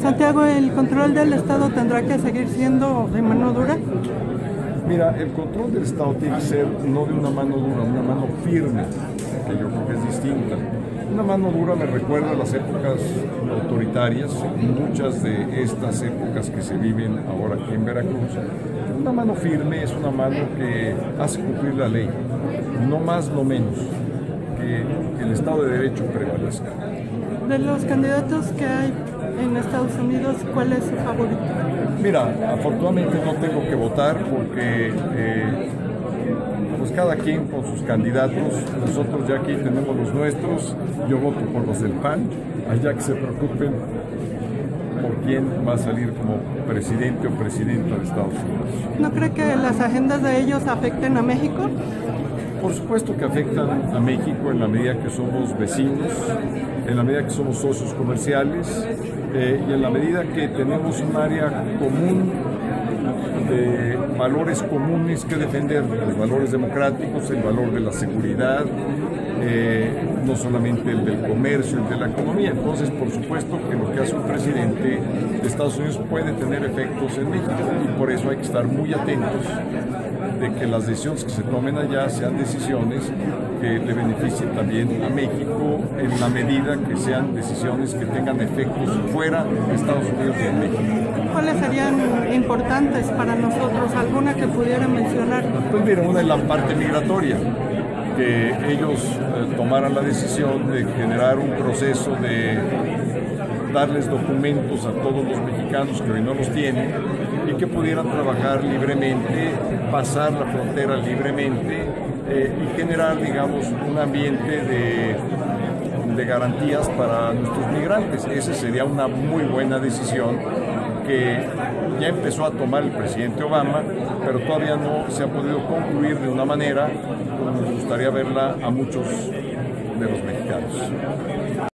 Santiago, ¿el control del Estado tendrá que seguir siendo de mano dura? Mira, el control del Estado tiene que ser no de una mano dura, una mano firme, que yo creo que es distinta. Una mano dura me recuerda a las épocas autoritarias, muchas de estas épocas que se viven ahora aquí en Veracruz. Una mano firme es una mano que hace cumplir la ley, no más, no menos, que el Estado de Derecho prevalezca. De los candidatos que hay en Estados Unidos, ¿cuál es su favorito? Mira, afortunadamente no tengo que votar porque eh, pues cada quien con sus candidatos, nosotros ya aquí tenemos los nuestros, yo voto por los del PAN, allá que se preocupen por quién va a salir como presidente o presidenta de Estados Unidos. ¿No cree que las agendas de ellos afecten a México? Por supuesto que afectan a México en la medida que somos vecinos, en la medida que somos socios comerciales eh, y en la medida que tenemos un área común de valores comunes que defender, los valores democráticos, el valor de la seguridad, eh, no solamente el del comercio, el de la economía. Entonces, por supuesto que lo que hace un presidente de Estados Unidos puede tener efectos en México y por eso hay que estar muy atentos de que las decisiones que se tomen allá sean decisiones que le beneficien también a México en la medida que sean decisiones que tengan efectos fuera de Estados Unidos y en México. ¿Cuáles serían importantes para nosotros? ¿Alguna que pudiera mencionar? Pues mira, una es la parte migratoria que ellos eh, tomaran la decisión de generar un proceso de darles documentos a todos los mexicanos que hoy no los tienen y que pudieran trabajar libremente, pasar la frontera libremente eh, y generar, digamos, un ambiente de, de garantías para nuestros migrantes. Esa sería una muy buena decisión que ya empezó a tomar el presidente Obama, pero todavía no se ha podido concluir de una manera como nos gustaría verla a muchos de los mexicanos.